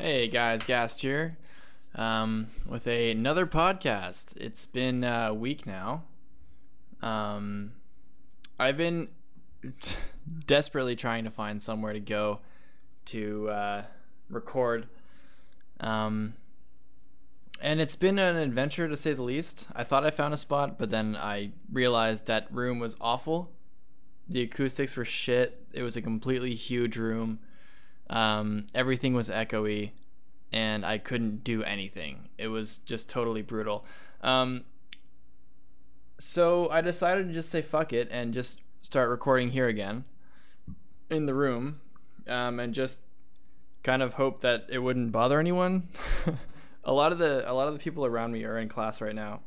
Hey guys, Ghast here, um, with a, another podcast. It's been a week now. Um, I've been desperately trying to find somewhere to go to uh, record, um, and it's been an adventure to say the least. I thought I found a spot, but then I realized that room was awful. The acoustics were shit. It was a completely huge room um, everything was echoey, and I couldn't do anything. It was just totally brutal. Um, so I decided to just say fuck it and just start recording here again in the room, um, and just kind of hope that it wouldn't bother anyone. a lot of the a lot of the people around me are in class right now,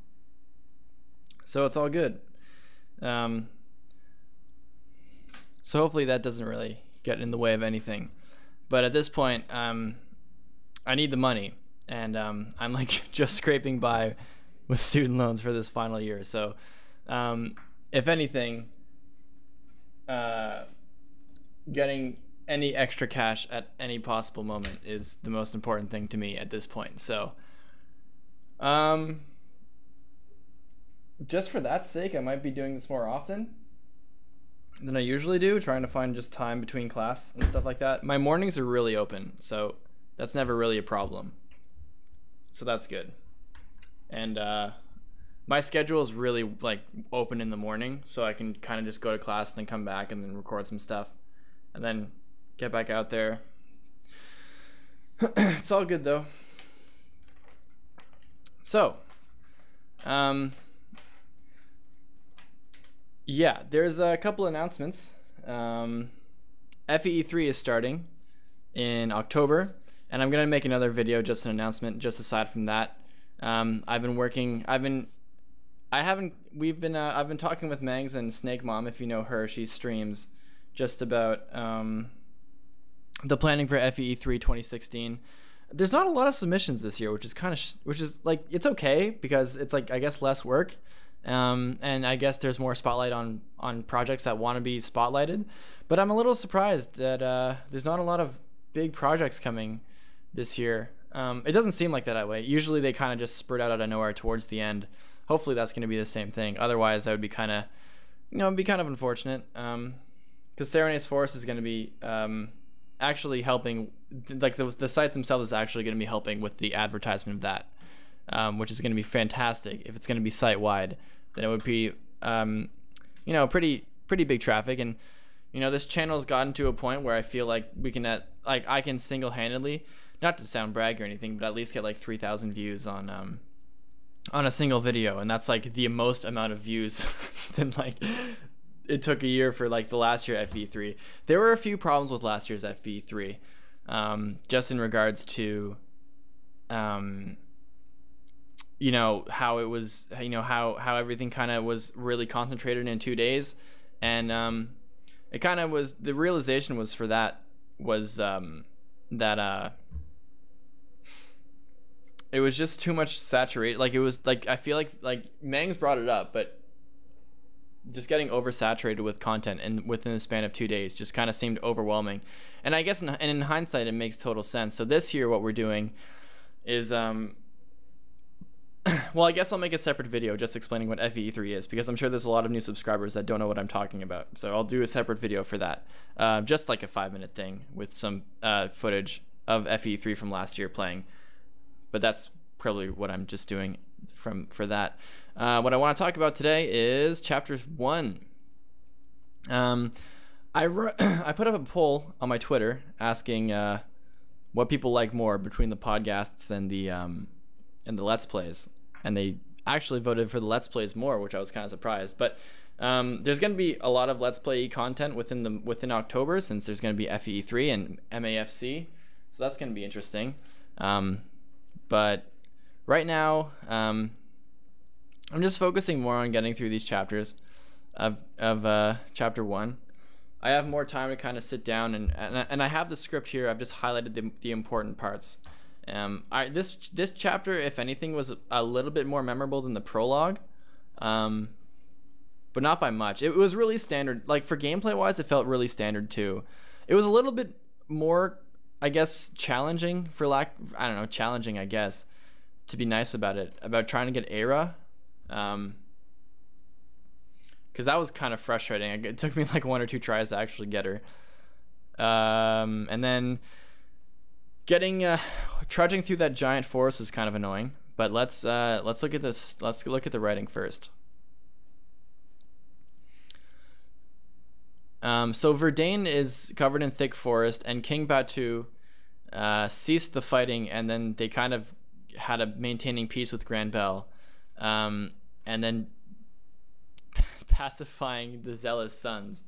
so it's all good. Um, so hopefully that doesn't really get in the way of anything. But at this point, um, I need the money, and um, I'm like just scraping by with student loans for this final year. So, um, if anything, uh, getting any extra cash at any possible moment is the most important thing to me at this point. So, um, just for that sake, I might be doing this more often than I usually do, trying to find just time between class and stuff like that. My mornings are really open, so that's never really a problem. So that's good. And uh, my schedule is really like open in the morning, so I can kind of just go to class and then come back and then record some stuff, and then get back out there. it's all good though. So, um, yeah, there's a couple announcements. Um, FEE3 is starting in October, and I'm gonna make another video, just an announcement. Just aside from that, um, I've been working. I've been, I haven't. We've been. Uh, I've been talking with Mangs and Snake Mom. If you know her, she streams just about um, the planning for FEE3 2016. There's not a lot of submissions this year, which is kind of, which is like it's okay because it's like I guess less work. Um, and I guess there's more spotlight on on projects that want to be spotlighted. But I'm a little surprised that uh, there's not a lot of big projects coming this year. Um, it doesn't seem like that way. Usually they kind of just spurt out out of nowhere towards the end. Hopefully that's going to be the same thing. Otherwise, that would be kind of, you know, it'd be kind of unfortunate. Um, because Serenes Forest is going to be um, actually helping, like the, the site themselves is actually going to be helping with the advertisement of that, um, which is going to be fantastic. If it's going to be site wide, then it would be, um, you know, pretty pretty big traffic. And you know, this channel has gotten to a point where I feel like we can, at, like, I can single handedly, not to sound brag or anything, but at least get like three thousand views on um on a single video, and that's like the most amount of views than like it took a year for like the last year FE3. There were a few problems with last year's FE3, um, just in regards to, um, you know how it was, you know how how everything kind of was really concentrated in two days, and um, it kind of was the realization was for that was um, that uh, it was just too much saturated. Like it was like I feel like like Mangs brought it up, but just getting oversaturated with content and within the span of two days just kind of seemed overwhelming. And I guess in, and in hindsight, it makes total sense. So this year, what we're doing is, um, well, I guess I'll make a separate video just explaining what FE3 is because I'm sure there's a lot of new subscribers that don't know what I'm talking about. So I'll do a separate video for that, uh, just like a five minute thing with some uh, footage of FE3 from last year playing. But that's probably what I'm just doing from for that. Uh, what I want to talk about today is chapter one. Um, I I put up a poll on my Twitter asking uh, what people like more between the podcasts and the um, and the let's plays, and they actually voted for the let's plays more, which I was kind of surprised. But um, there's going to be a lot of let's play content within the within October since there's going to be FE3 and MAFC, so that's going to be interesting. Um, but right now, um, I'm just focusing more on getting through these chapters of of uh, chapter one. I have more time to kind of sit down and and, and I have the script here. I've just highlighted the, the important parts. Um, I this this chapter, if anything, was a little bit more memorable than the prologue, um, but not by much. It was really standard. Like for gameplay wise, it felt really standard too. It was a little bit more I guess challenging for lack I don't know challenging I guess to be nice about it about trying to get Aira, um, because that was kind of frustrating. It took me like one or two tries to actually get her, um, and then getting uh, trudging through that giant forest is kind of annoying. But let's uh, let's look at this. Let's look at the writing first. Um, so Verdane is covered in thick forest, and King Batu uh, ceased the fighting, and then they kind of had a maintaining peace with Granbell, um, and then pacifying the zealous sons.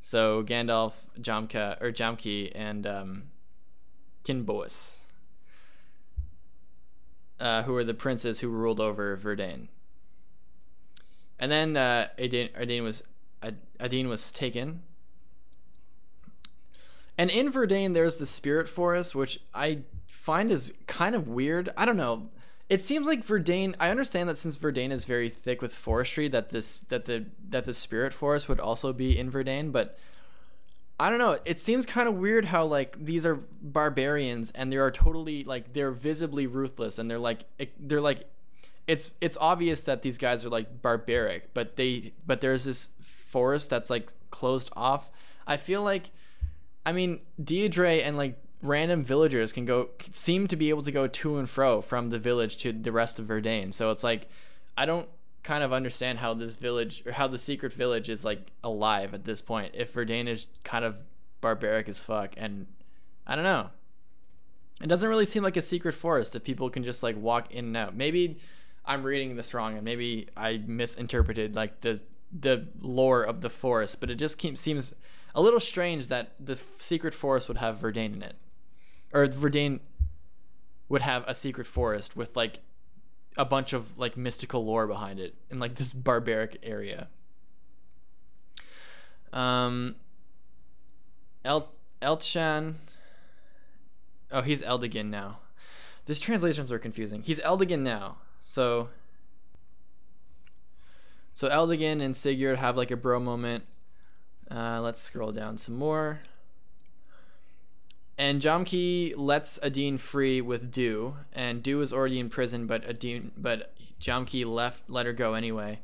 So Gandolf, Jamka or Jamki, and um, uh, who were the princes who ruled over Verdane. And then uh, Adine, Adine was Adine was taken and in Verdane, there's the Spirit Forest, which I find is kind of weird. I don't know. It seems like Verdane. I understand that since Verdane is very thick with forestry, that this that the that the Spirit Forest would also be in Verdane, but. I don't know. It seems kind of weird how like these are barbarians and they are totally like they're visibly ruthless and they're like they're like it's it's obvious that these guys are like barbaric, but they but there's this forest that's like closed off. I feel like I mean, Deirdre and like random villagers can go seem to be able to go to and fro from the village to the rest of Verdane. So it's like I don't kind of understand how this village or how the secret village is like alive at this point if Verdane is kind of barbaric as fuck and I don't know. It doesn't really seem like a secret forest that people can just like walk in and out. Maybe I'm reading this wrong and maybe I misinterpreted like the the lore of the forest, but it just keeps, seems a little strange that the secret forest would have Verdane in it, or Verdane would have a secret forest with like a bunch of like mystical lore behind it in like this barbaric area. Um, El Elchan. Oh, he's Eldigan now. These translations are confusing. He's Eldigan now, so. So Eldigan and Sigurd have like a bro moment uh, let's scroll down some more. And Jamki lets Adine free with Dew, and Dew is already in prison, but Adine, but Jamki left, let her go anyway.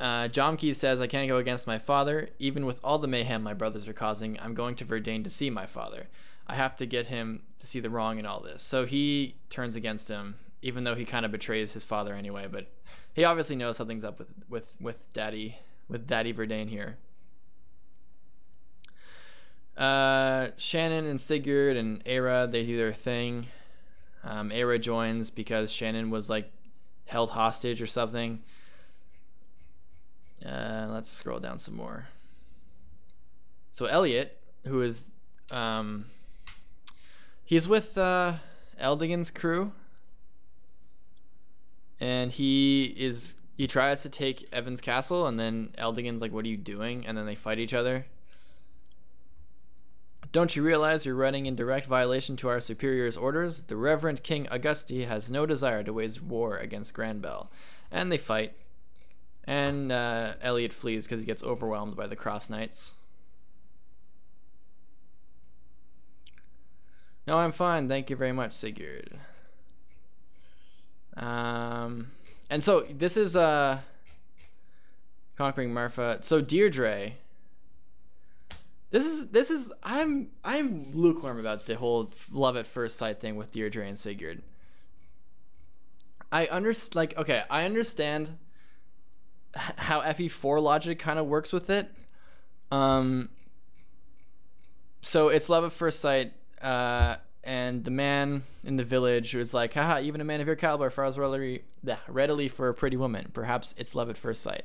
Uh, Jamki says, "I can't go against my father, even with all the mayhem my brothers are causing. I'm going to Verdane to see my father. I have to get him to see the wrong in all this." So he turns against him, even though he kind of betrays his father anyway. But he obviously knows something's up with with with Daddy with Daddy Verdane here. Uh, Shannan and Sigurd and Aira they do their thing. Um, Aira joins because Shannan was like held hostage or something. Uh, let's scroll down some more. So Elliot, who is, um, he's with uh, Eldigan's crew, and he is he tries to take Evan's castle, and then Eldigan's like, "What are you doing?" And then they fight each other. Don't you realize you're running in direct violation to our superior's orders? The Reverend King Auguste has no desire to wage war against Granbell. And they fight. And uh, Elliot flees because he gets overwhelmed by the Cross Knights. No, I'm fine. Thank you very much, Sigurd. Um, and so this is uh, conquering Marpha. So Deirdre this is this is I'm I'm lukewarm about the whole love at first sight thing with Deirdre and Sigurd. I understand like okay, I understand how FE4 logic kind of works with it. Um so it's love at first sight uh and the man in the village was like, haha, even a man of your caliber falls readily, readily for a pretty woman. Perhaps it's love at first sight.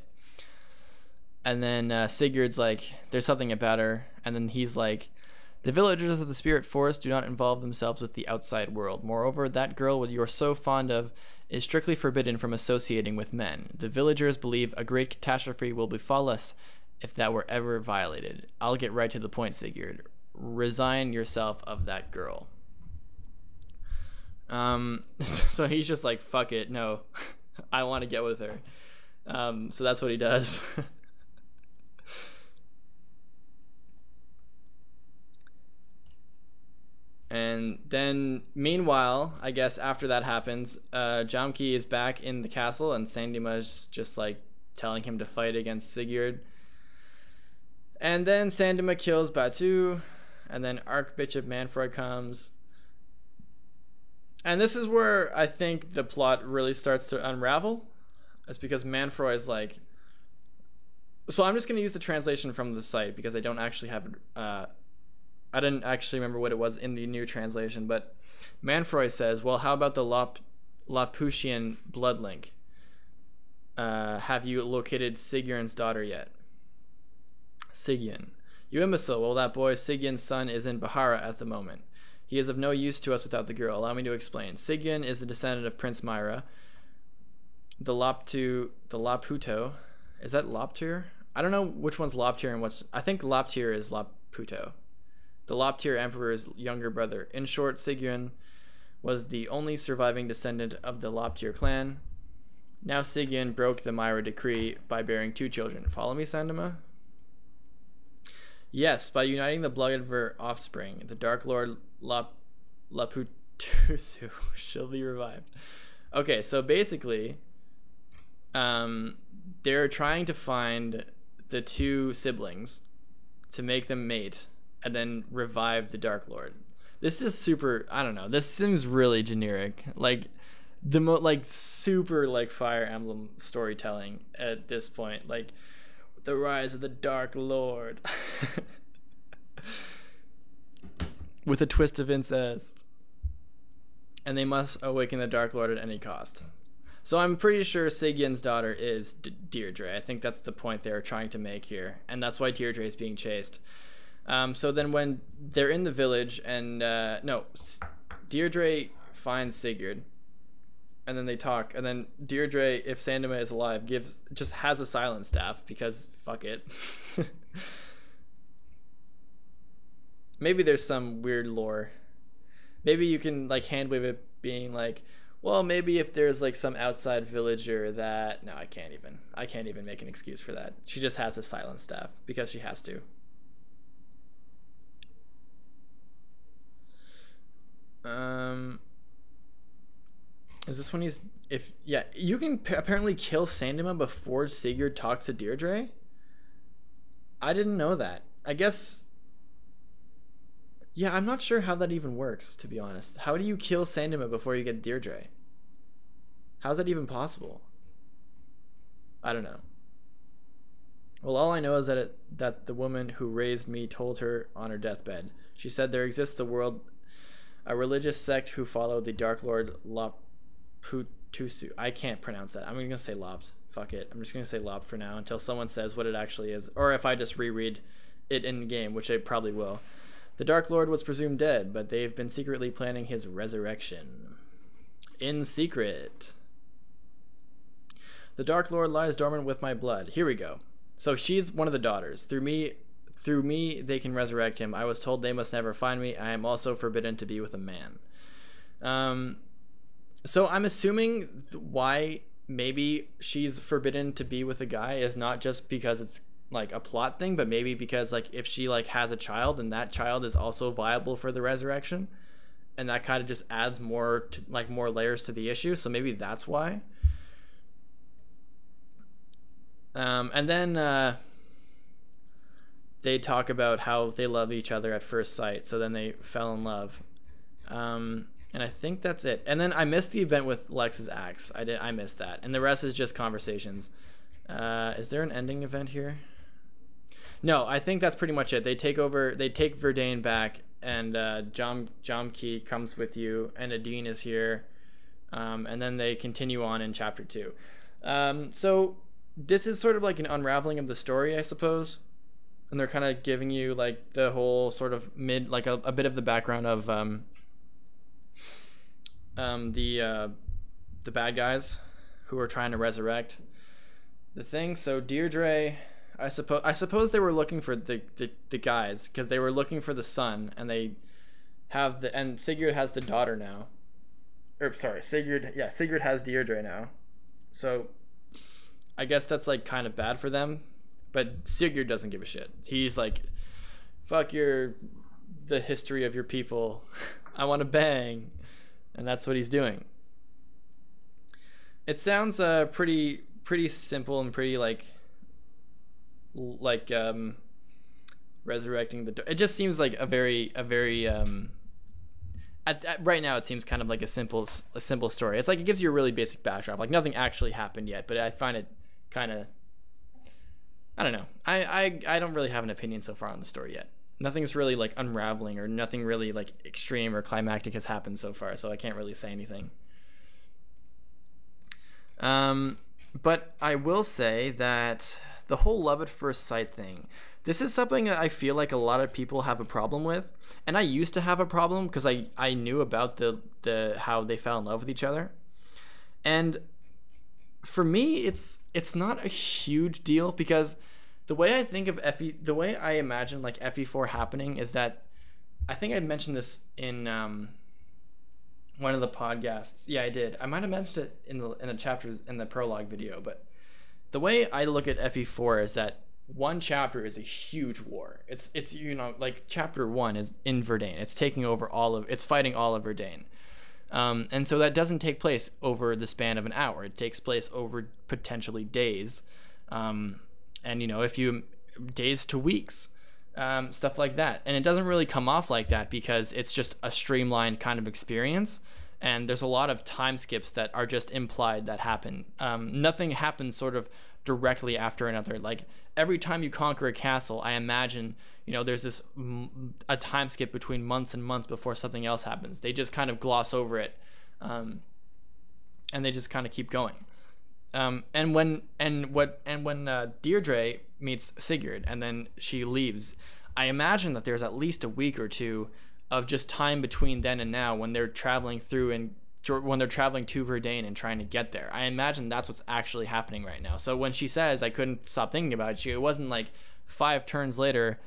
And then uh, Sigurd's like, there's something about her. And then he's like, the villagers of the spirit forest do not involve themselves with the outside world. Moreover, that girl you are so fond of is strictly forbidden from associating with men. The villagers believe a great catastrophe will befall us if that were ever violated. I'll get right to the point, Sigurd. Resign yourself of that girl. Um, so he's just like, fuck it, no, I want to get with her. Um, so that's what he does. And then, meanwhile, I guess after that happens, uh, Jamki is back in the castle, and Sandima's just like telling him to fight against Sigurd. And then Sandima kills Batu, and then Archbishop Manfroy comes. And this is where I think the plot really starts to unravel. It's because Manfroy is like. So I'm just going to use the translation from the site because I don't actually have uh, I didn't actually remember what it was in the new translation, but Manfroy says, "Well, how about the Lop- Lapusian blood link? Uh, have you located Sigjern's daughter yet?" Sigyn, you imbecile! Well, that boy Sigjern's son is in Bahara at the moment. He is of no use to us without the girl. Allow me to explain. Sigyn is the descendant of Prince Myra. The Loptu, the Laputo, is that Loptir? I don't know which one's Loptir and what's. I think Loptir is Laputo the Loptir Emperor's younger brother. In short, Sigyn was the only surviving descendant of the Loptir clan. Now Sigyn broke the Myra decree by bearing two children. Follow me, Sandima? Yes, by uniting the blood of her offspring, the Dark Lord Lap- Laputusu shall be revived. Okay, so basically, um, they're trying to find the two siblings to make them mate and then revive the Dark Lord. This is super. I don't know. This seems really generic. Like the mo like super like Fire Emblem storytelling at this point. Like the rise of the Dark Lord. With a twist of incest. And they must awaken the Dark Lord at any cost. So I'm pretty sure Sigjin's daughter is D- Deirdre. I think that's the point they're trying to make here, and that's why Deirdre is being chased. Um, so then when they're in the village and uh, no, Deirdre finds Sigurd, and then they talk, and then Deirdre, if Sandima is alive, gives just has a silent staff because fuck it. Maybe there's some weird lore. Maybe you can like hand wave it being like, well, maybe if there's like some outside villager that no, I can't even. I can't even make an excuse for that. She just has a silent staff because she has to. Um, is this when he's if yeah you can p- apparently kill Sandima before Sigurd talks to Deirdre? I didn't know that. I guess. Yeah, I'm not sure how that even works, to be honest. How do you kill Sandima before you get Deirdre? How's that even possible? I don't know. Well, all I know is that it, that the woman who raised me told her on her deathbed. She said there exists a world a religious sect who follow the Dark Lord Laputusu. I can't pronounce that. I'm gonna say Lobt. Fuck it. I'm just gonna say Lobt for now until someone says what it actually is, or if I just reread it in game, which I probably will. The Dark Lord was presumed dead, but they've been secretly planning his resurrection. In secret. The Dark Lord lies dormant with my blood. Here we go. So she's one of the daughters. Through me, through me, they can resurrect him. I was told they must never find me. I am also forbidden to be with a man. Um, so I'm assuming why maybe she's forbidden to be with a guy is not just because it's like a plot thing, but maybe because like if she like has a child and that child is also viable for the resurrection, and that kind of just adds more to like more layers to the issue. So maybe that's why. Um, and then uh, they talk about how they love each other at first sight. So then they fell in love. Um, and I think that's it. And then I missed the event with Lex's axe. I did. I missed that. And the rest is just conversations. Uh, is there an ending event here? No, I think that's pretty much it. They take over. They take Verdane back, and uh, Jom Jomki comes with you, and Adine is here, um, and then they continue on in chapter two. Um, so this is sort of like an unraveling of the story, I suppose and they're kind of giving you like the whole sort of mid like a, a bit of the background of um um the uh the bad guys who are trying to resurrect the thing. So deirdre i suppose i suppose they were looking for the the, the guys because they were looking for the son and they have the and sigurd has the daughter now. Or sorry sigurd yeah sigurd has deirdre now. So i guess that's like kind of bad for them but Sigurd doesn't give a shit. He's like, fuck your the history of your people. I want to bang. And that's what he's doing. It sounds uh, pretty pretty simple and pretty like like um resurrecting the it just seems like a very a very um at, at, right now it seems kind of like a simple a simple story it's like it gives you a really basic backdrop like nothing actually happened yet but i find it kind of i don't know. I, I i don't really have an opinion so far on the story yet. Nothing's really like unraveling or nothing really like extreme or climactic has happened so far so i can't really say anything. Um but i will say that the whole love at first sight thing this is something that I feel like a lot of people have a problem with, and I used to have a problem because I I knew about the the how they fell in love with each other, and for me it's it's not a huge deal because the way I think of FE the way I imagine like FE4 happening is that I think I mentioned this in um, one of the podcasts. Yeah, I did. I might have mentioned it in the in the chapters in the prologue video, but the way I look at FE4 is that one chapter is a huge war. It's it's you know like chapter one is in Verdane. It's taking over all of it's fighting all of Verdane. Um, and so that doesn't take place over the span of an hour. It takes place over potentially days, um, and you know if you days to weeks, um, stuff like that. And it doesn't really come off like that because it's just a streamlined kind of experience. And there's a lot of time skips that are just implied that happen. Um, nothing happens sort of directly after another. Like every time you conquer a castle, I imagine you know there's this a time skip between months and months before something else happens. They just kind of gloss over it, um, and they just kind of keep going. Um, and when and what and when uh, Deirdre meets Sigurd and then she leaves, I imagine that there's at least a week or two of just time between then and now when they're traveling through and when they're traveling to Verdane and trying to get there. I imagine that's what's actually happening right now. So when she says I couldn't stop thinking about you, it wasn't like five turns later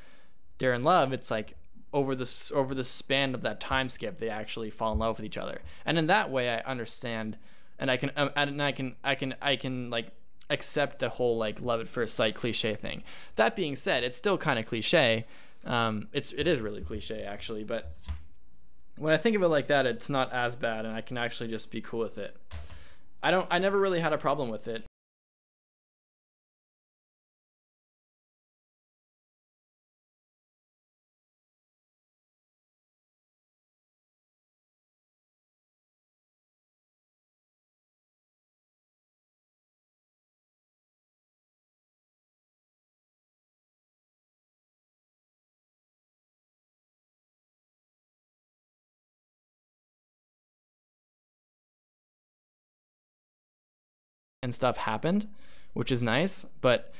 they're in love. It's like over the over the span of that time skip they actually fall in love with each other. And in that way I understand and I can um, and I can I can I can like accept the whole like love at first sight cliche thing. That being said, it's still kind of cliche. Um, it's it is really cliche actually, but when I think of it like that, it's not as bad, and I can actually just be cool with it. I don't. I never really had a problem with it. And stuff happened, which is nice. But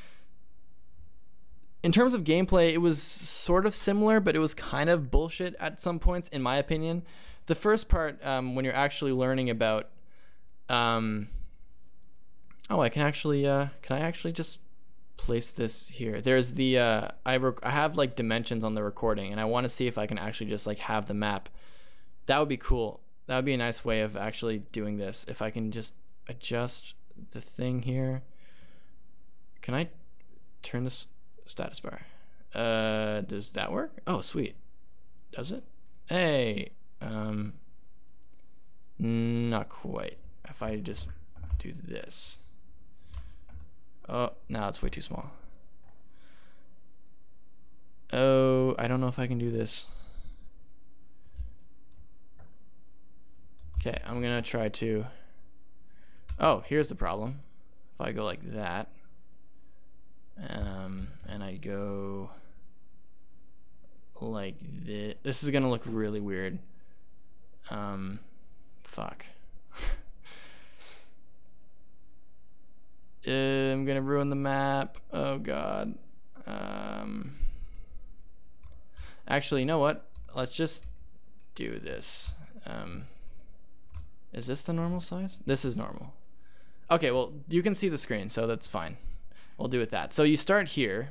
in terms of gameplay, it was sort of similar, but it was kind of bullshit at some points, in my opinion. The first part, um, when you're actually learning about, um, oh, I can actually, uh, can I actually just place this here? There's the, uh, I I have like dimensions on the recording, and I want to see if I can actually just like have the map. That would be cool. That would be a nice way of actually doing this. If I can just adjust the thing here. Can I turn this status bar? Uh, does that work? Oh, sweet. Does it? Hey, um, not quite. If I just do this. Oh, now it's way too small. Oh, I don't know if I can do this. Okay, I'm gonna try to Oh, here's the problem. If I go like that, um, and I go like this, this is gonna look really weird. Um, fuck. I'm gonna ruin the map. Oh god. Um, actually, you know what? Let's just do this. Um, is this the normal size? This is normal. Okay, well, you can see the screen, so that's fine. We'll do it that. So you start here,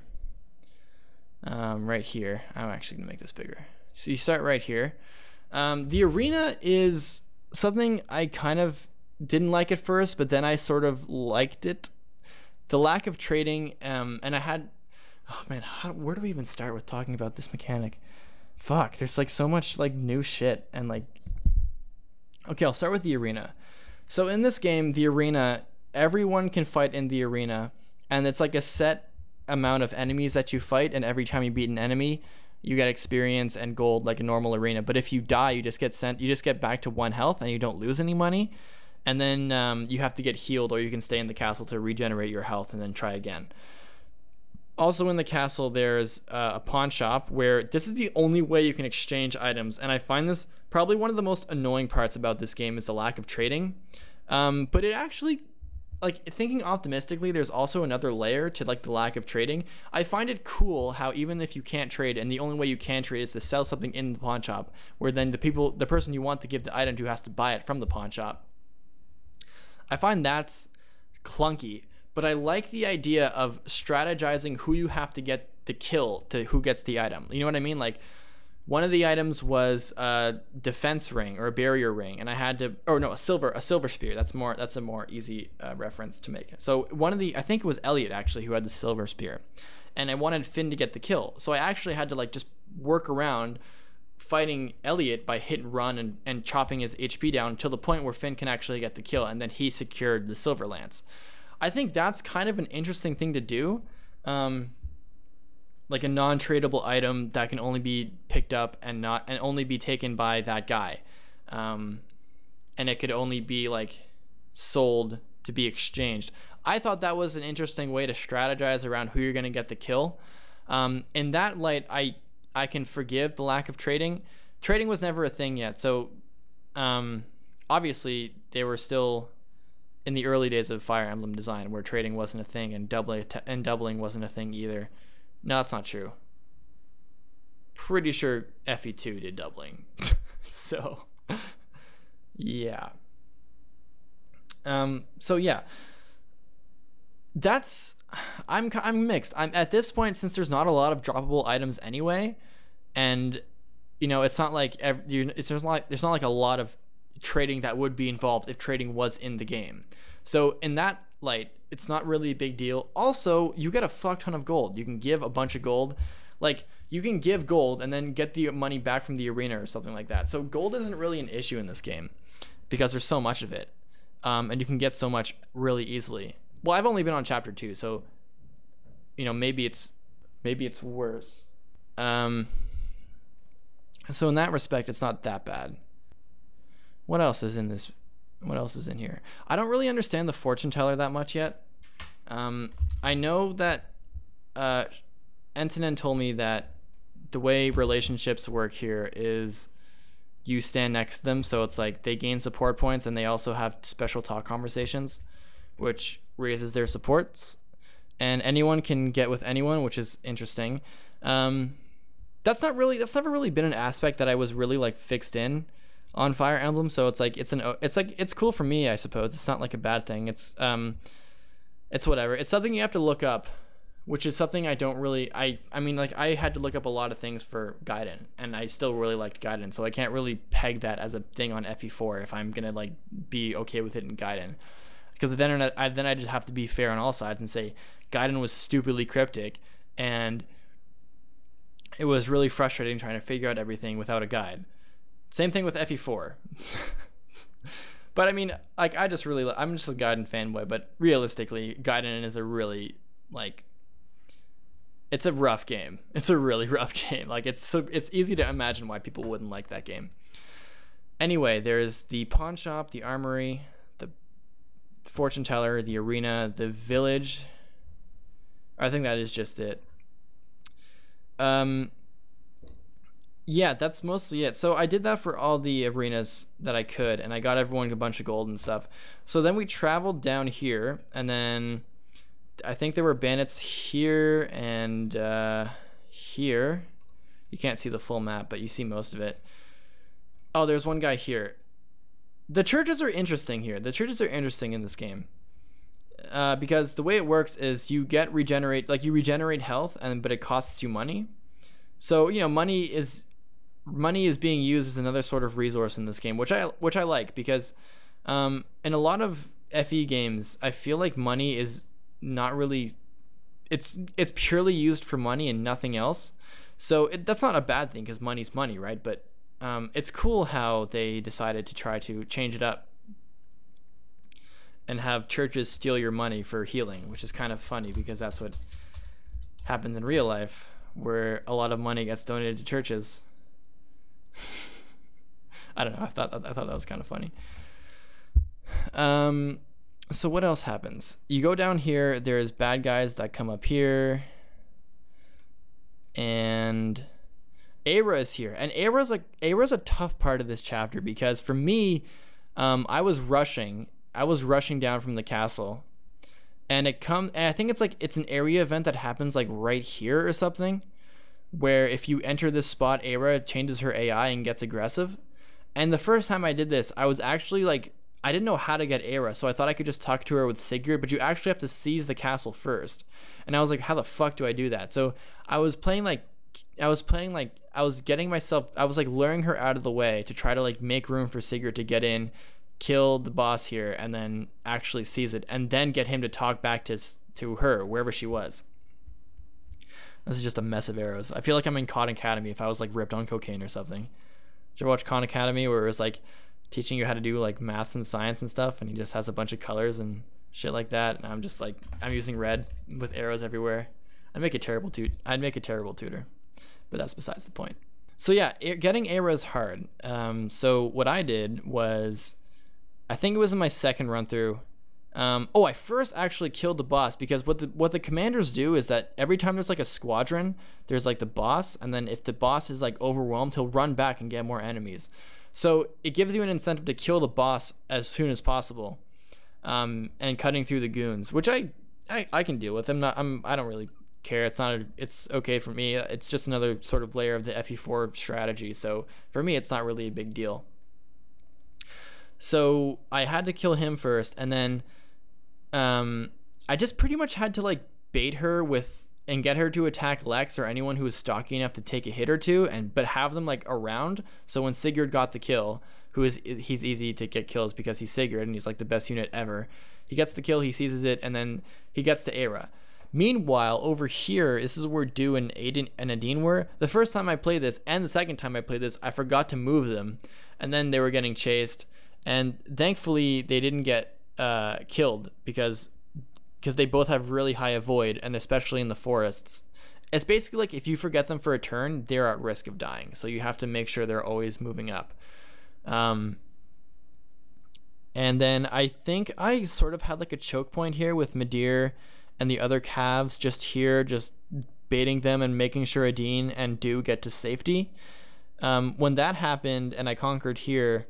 um, right here. I'm actually gonna make this bigger. So you start right here. Um, the arena is something I kind of didn't like at first, but then I sort of liked it. The lack of trading, um, and I had, oh man, how, where do we even start with talking about this mechanic? fuck, there's like so much like new shit and like Okay, I'll start with the arena. So in this game, the arena, everyone can fight in the arena and it's like a set amount of enemies that you fight and every time you beat an enemy, you get experience and gold like a normal arena. But if you die, you just get sent you just get back to 1 health and you don't lose any money. And then um, you have to get healed or you can stay in the castle to regenerate your health and then try again also in the castle there's uh, a pawn shop where this is the only way you can exchange items and i find this probably one of the most annoying parts about this game is the lack of trading um, but it actually like thinking optimistically there's also another layer to like the lack of trading i find it cool how even if you can't trade and the only way you can trade is to sell something in the pawn shop where then the people the person you want to give the item to has to buy it from the pawn shop i find that's clunky but I like the idea of strategizing who you have to get the kill to who gets the item. You know what I mean? Like one of the items was a defense ring or a barrier ring, and I had to, or no, a silver, a silver spear. That's more, that's a more easy uh, reference to make. So one of the, I think it was Elliot actually who had the silver spear, and I wanted Finn to get the kill. So I actually had to like just work around fighting Elliot by hit and run and, and chopping his HP down until the point where Finn can actually get the kill, and then he secured the silver lance. I think that's kind of an interesting thing to do. Um, like a non-tradable item that can only be picked up and not and only be taken by that guy. Um, and it could only be like sold to be exchanged. I thought that was an interesting way to strategize around who you're going to get the kill. Um, in that light, I I can forgive the lack of trading. Trading was never a thing yet, so um, obviously they were still in the early days of Fire Emblem design, where trading wasn't a thing and doubling and doubling wasn't a thing either. No, that's not true. Pretty sure FE2 did doubling. so, yeah. Um. So yeah. That's I'm I'm mixed. I'm at this point since there's not a lot of droppable items anyway, and you know it's not like every, it's there's not like, there's not like a lot of trading that would be involved if trading was in the game. So in that light, it's not really a big deal. Also, you get a fuck ton of gold. You can give a bunch of gold. Like you can give gold and then get the money back from the arena or something like that. So gold isn't really an issue in this game because there's so much of it. Um, and you can get so much really easily. Well, I've only been on chapter two, so you know maybe it's maybe it's worse. Um, so in that respect, it's not that bad. What else is in this? What else is in here? I don't really understand the fortune teller that much yet. Um, I know that uh, Entinen told me that the way relationships work here is you stand next to them, so it's like they gain support points and they also have special talk conversations, which raises their supports. And anyone can get with anyone, which is interesting. Um, that's not really that's never really been an aspect that I was really like fixed in on Fire Emblem, so it's like it's an it's like it's cool for me, I suppose. It's not like a bad thing. It's um it's whatever. It's something you have to look up, which is something I don't really I I mean like I had to look up a lot of things for Gaiden and I still really liked Gaiden, so I can't really peg that as a thing on FE4 if I'm to like be okay with it in Gaiden. Because then I then I just have to be fair on all sides and say Gaiden was stupidly cryptic and it was really frustrating trying to figure out everything without a guide. Same thing with FE4. but I mean, like I just really I'm just a Gaiden fanboy, but realistically, Gaiden is a really like it's a rough game. It's a really rough game. Like it's so it's easy to imagine why people wouldn't like that game. Anyway, there's the pawn shop, the armory, the fortune teller, the arena, the village. I think that is just it. Um yeah, that's mostly it. So I did that for all the arenas that I could, and I got everyone a bunch of gold and stuff. So then we traveled down here, and then I think there were bandits here and uh, here. You can't see the full map, but you see most of it. Oh, there's one guy here. The churches are interesting here. The churches are interesting in this game. Uh, because the way it works is you get regenerate like you regenerate health and but it costs you money so you know money is money is being used as another sort of resource in this game, which I which I like because um, in a lot of FE games, I feel like money is not really it's it's purely used for money and nothing else. So it, that's not a bad thing because money's money, right? But um, it's cool how they decided to try to change it up and have churches steal your money for healing, which is kind of funny because that's what happens in real life, where a lot of money gets donated to churches. I don't know. I thought I thought that was kind of funny. Um, so what else happens? You go down here. There's bad guys that come up here, and Aira is here, and Aira's a Aira's a tough part of this chapter because for me, um, I was rushing. I was rushing down from the castle, and it come and I think it's like it's an area event that happens like right here or something, where if you enter this spot, Aira changes her AI and gets aggressive. And the first time I did this, I was actually like I didn't know how to get Aira, so I thought I could just talk to her with Sigurd, but you actually have to seize the castle first. And I was like, how the fuck do I do that? So I was playing like I was playing like I was getting myself I was like luring her out of the way to try to like make room for Sigurd to get in, kill the boss here, and then actually seize it, and then get him to talk back to to her wherever she was. This is just a mess of arrows. I feel like I'm in Khan Academy if I was like ripped on cocaine or something. Did you ever watch Khan Academy where it was like teaching you how to do like maths and science and stuff, and he just has a bunch of colors and shit like that. And I'm just like I'm using red with arrows everywhere. I'd make a terrible tut. I'd make a terrible tutor, but that's besides the point. So yeah, getting arrows hard. Um, so what I did was, I think it was in my second run through. Um, oh, I first actually killed the boss because what the what the commanders do is that every time there's like a squadron, there's like the boss, and then if the boss is like overwhelmed, he'll run back and get more enemies. So it gives you an incentive to kill the boss as soon as possible, um, and cutting through the goons, which I, I, I can deal with. I'm not. I'm. I don't really care. It's not. A, it's okay for me. It's just another sort of layer of the FE4 strategy. So for me, it's not really a big deal. So I had to kill him first, and then, um, I just pretty much had to like bait her with and get her to attack Lex or anyone who was stocky enough to take a hit or two, and but have them like around. So when Sigurd got the kill, who is he's easy to get kills because he's Sigurd and he's like the best unit ever. He gets the kill, he seizes it, and then he gets to Aira. Meanwhile, over here, this is where Dew and Aiden and Nadine were. The first time I played this and the second time I played this, I forgot to move them, and then they were getting chased. And thankfully, they didn't get uh, killed because because they both have really high avoid, and especially in the forests. It's basically like if you forget them for a turn, they're at risk of dying. So you have to make sure they're always moving up. Um, and then I think I sort of had like a choke point here with Midir and the other calves just here, just baiting them and making sure Adine and Dew get to safety. Um, when that happened and I conquered here,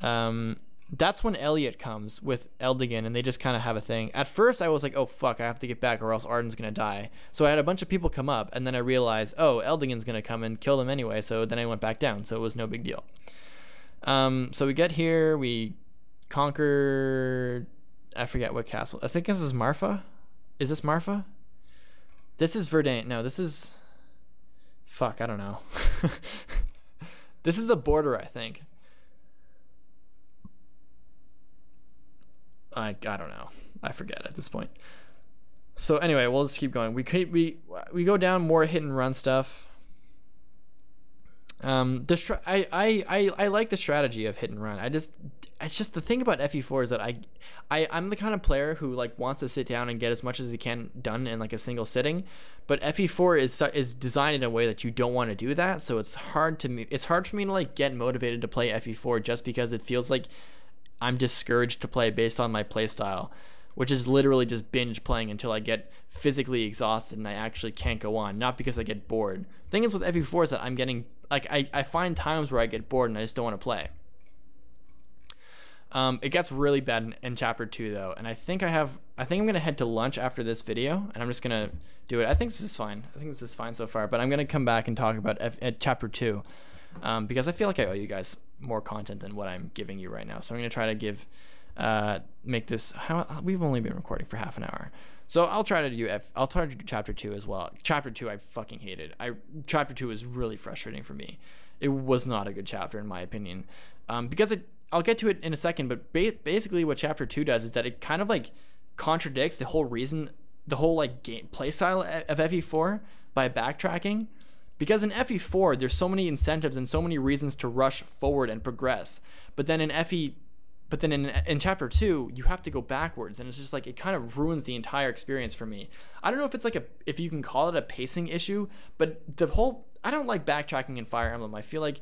um, that's when Elliot comes with Eldigan and they just kind of have a thing. At first, I was like, oh fuck, I have to get back or else Arden's gonna die. So I had a bunch of people come up and then I realized, oh, Eldigan's gonna come and kill them anyway. So then I went back down. So it was no big deal. Um, so we get here, we conquer. I forget what castle. I think this is Marpha. Is this Marpha? This is Verdane. No, this is. Fuck, I don't know. this is the border, I think. I, I don't know. I forget at this point. So anyway, we'll just keep going. We keep, we we go down more hit and run stuff. Um, the I, I, I, I like the strategy of hit and run. I just it's just the thing about FE4 is that I, I I'm the kind of player who like wants to sit down and get as much as he can done in like a single sitting, but FE4 is is designed in a way that you don't want to do that. So it's hard to me. It's hard for me to like get motivated to play FE4 just because it feels like I'm discouraged to play based on my playstyle, which is literally just binge playing until I get physically exhausted and I actually can't go on, not because I get bored. The thing is with FE4 is that I'm getting like I, I find times where I get bored and I just don't want to play. Um, it gets really bad in, in, chapter two though, and I think I have I think I'm gonna head to lunch after this video, and I'm just gonna do it. I think this is fine. I think this is fine so far, but I'm gonna come back and talk about F, uh, chapter two um, because I feel like I owe you guys more content than what I'm giving you right now. So I'm gonna try to give, uh, make this. How we've only been recording for half an hour, so I'll try to do. F, I'll try to do chapter two as well. Chapter two, I fucking hated. I chapter two was really frustrating for me. It was not a good chapter in my opinion, um, because it. I'll get to it in a second, but ba- basically what chapter two does is that it kind of like contradicts the whole reason, the whole like game play style of FE4 by backtracking Because in FE4, there's so many incentives and so many reasons to rush forward and progress. But then in FE but then in in chapter 2, you have to go backwards and it's just like it kind of ruins the entire experience for me. I don't know if it's like a if you can call it a pacing issue, but the whole I don't like backtracking in Fire Emblem. I feel like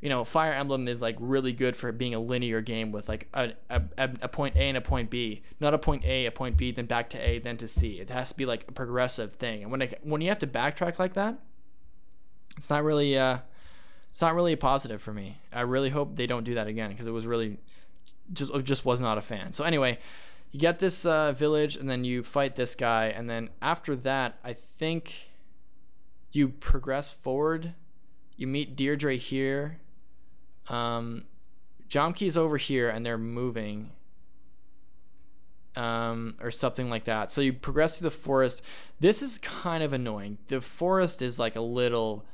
you know, Fire Emblem is like really good for being a linear game with like a, a, a point A and a point B, not a point A, a point B, then back to A, then to C. It has to be like a progressive thing. And when it, when you have to backtrack like that, it's not really uh, it's not really a positive for me. I really hope they don't do that again because it was really just just was not a fan. So anyway, you get this uh, village and then you fight this guy and then after that, I think you progress forward. You meet Deirdre here um, Key's over here and they're moving. Um, or something like that. So you progress through the forest. This is kind of annoying. The forest is like a little,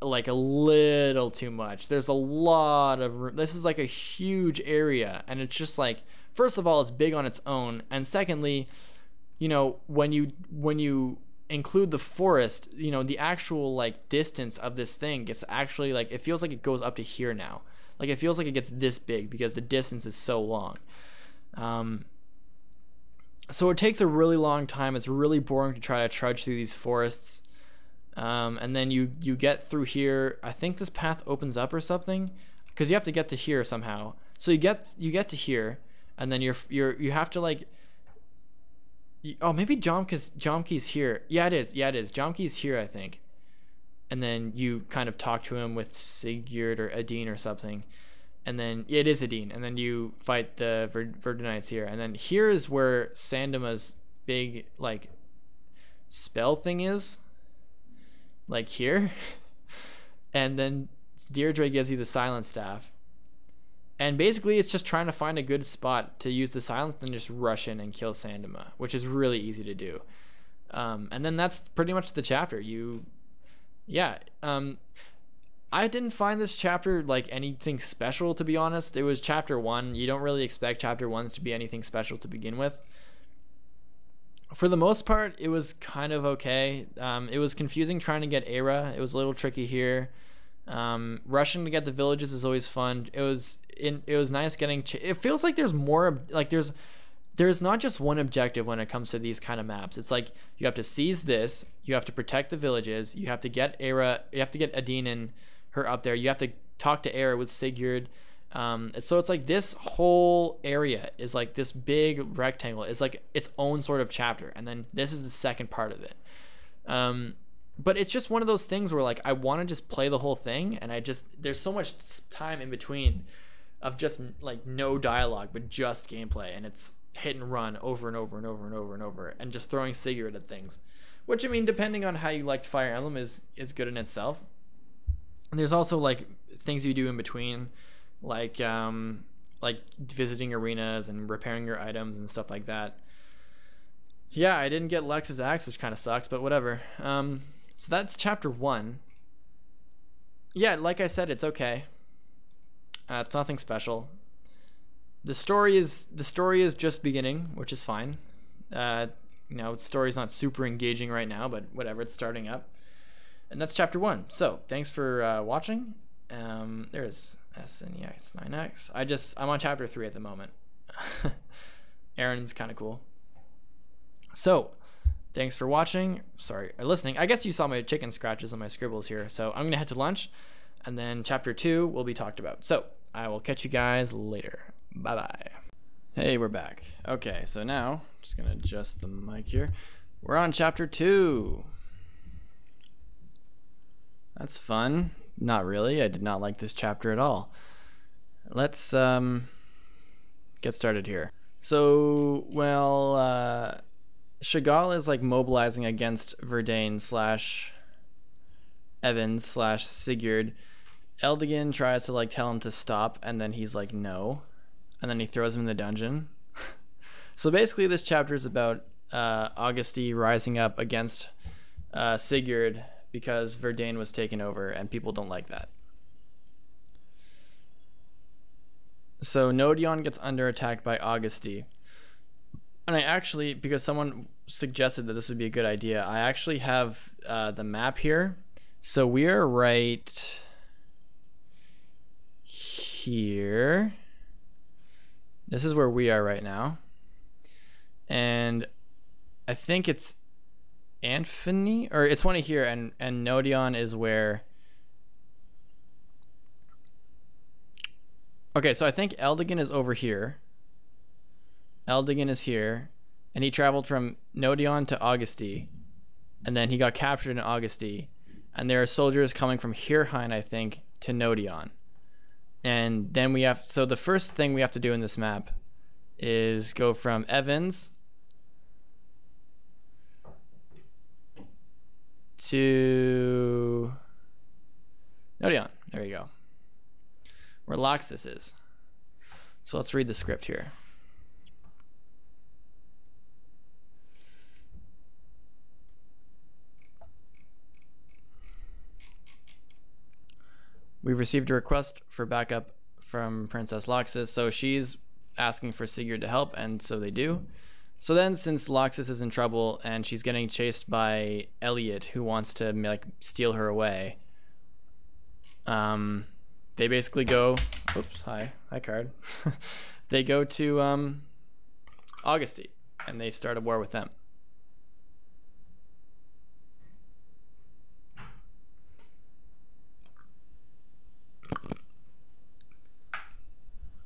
like a little too much. There's a lot of room. This is like a huge area, and it's just like, first of all, it's big on its own, and secondly, you know, when you when you include the forest, you know, the actual like distance of this thing gets actually like it feels like it goes up to here now. Like it feels like it gets this big because the distance is so long. Um, so it takes a really long time. It's really boring to try to trudge through these forests. Um, and then you you get through here. I think this path opens up or something because you have to get to here somehow. So you get you get to here, and then you're you're you have to like Oh, maybe Jamke's Jamke's here. Yeah, it is. Yeah, it is. Jamke's here, I think. And then you kind of talk to him with Sigurd or Adine or something. And then yeah, it is Adine. And then you fight the Ver- Verdanites here. And then here is where Sandima's big like spell thing is. Like here. and then Deirdre gives you the silent staff and basically, it's just trying to find a good spot to use the silence, then just rush in and kill Sandima, which is really easy to do. Um, and then that's pretty much the chapter. You, yeah. Um, I didn't find this chapter like anything special, to be honest. It was chapter one. You don't really expect chapter ones to be anything special to begin with. For the most part, it was kind of okay. Um, it was confusing trying to get Aira. It was a little tricky here. Um, rushing to get the villages is always fun. It was in, it was nice getting. Ch- it feels like there's more like there's there's not just one objective when it comes to these kind of maps. It's like you have to seize this, you have to protect the villages, you have to get Aira, you have to get Adine and her up there. You have to talk to Aira with Sigurd. Um, so it's like this whole area is like this big rectangle It's like its own sort of chapter, and then this is the second part of it. Um, but it's just one of those things where like I want to just play the whole thing, and I just there's so much time in between of just like no dialogue but just gameplay, and it's hit and run over and over and over and over and over, and just throwing Sigurd at things. Which I mean, depending on how you liked Fire Emblem, is is good in itself. And there's also like things you do in between, like um, like visiting arenas and repairing your items and stuff like that. Yeah, I didn't get Lex's axe, which kind of sucks, but whatever. Um, so that's chapter one. Yeah, like I said, it's okay. Uh, it's nothing special. The story is the story is just beginning, which is fine. Uh, you know, story's not super engaging right now, but whatever, it's starting up. And that's chapter one. So thanks for uh, watching. Um, there's Snes9x. I just I'm on chapter three at the moment. Aaron's kind of cool. So Thanks for watching. Sorry, uh, listening. I guess you saw my chicken scratches and my scribbles here. So I'm going to head to lunch, and then chapter two will be talked about. So I will catch you guys later. Bye bye. Hey, we're back. Okay, so now, just going to adjust the mic here. We're on chapter two. That's fun. Not really. I did not like this chapter at all. Let's um, get started here. So, well, uh, Chagall is like mobilizing against Verdane slash Evans slash Sigurd. Eldigan tries to like tell him to stop, and then he's like no, and then he throws him in the dungeon. so basically, this chapter is about uh, Auguste rising up against uh, Sigurd because Verdane was taken over, and people don't like that. So Nodion gets under attack by Auguste and I actually, because someone suggested that this would be a good idea, I actually have uh, the map here So we are right here. This is where we are right now. And I think it's Anphony or it's one here and and Nodion is where Okay, so I think Eldigan is over here. Eldigan is here and he traveled from Nodion to Augusti and then he got captured in Augusti and there are soldiers coming from Hirhain I think to Nodion. And then we have so the first thing we have to do in this map is go from Evans to Nodion. There you go. Where Lachesis is. So let's read the script here. We've received a request for backup from Princess Lachesis, so she's asking for Sigurd to help, and so they do. So then, since Lachesis is in trouble and she's getting chased by Elliot, who wants to like steal her away, um, they basically go. Oops, hi, hi, card. they go to um, Augusti, and they start a war with them.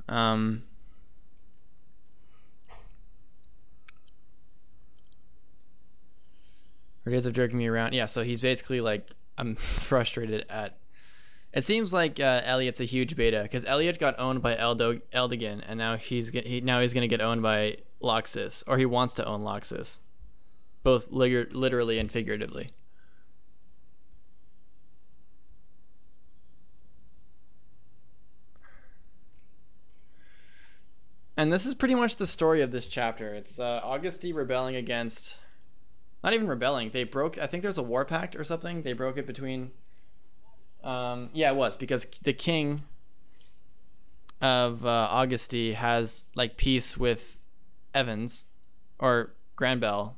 Um, Her days of jerking me around. Yeah, so he's basically like, I'm frustrated at. It seems like uh, Elliot's a huge beta because Elliot got owned by Eldo- Eldigan, and now he's he, now he's gonna get owned by Lachesis, or he wants to own Lachesis, both literally and figuratively. And this is pretty much the story of this chapter. It's uh, Augusti rebelling against not even rebelling. They broke. I think there's a war pact or something. They broke it between. Um, yeah, it was because the king of uh, Augusti has like peace with Evans or Granbell,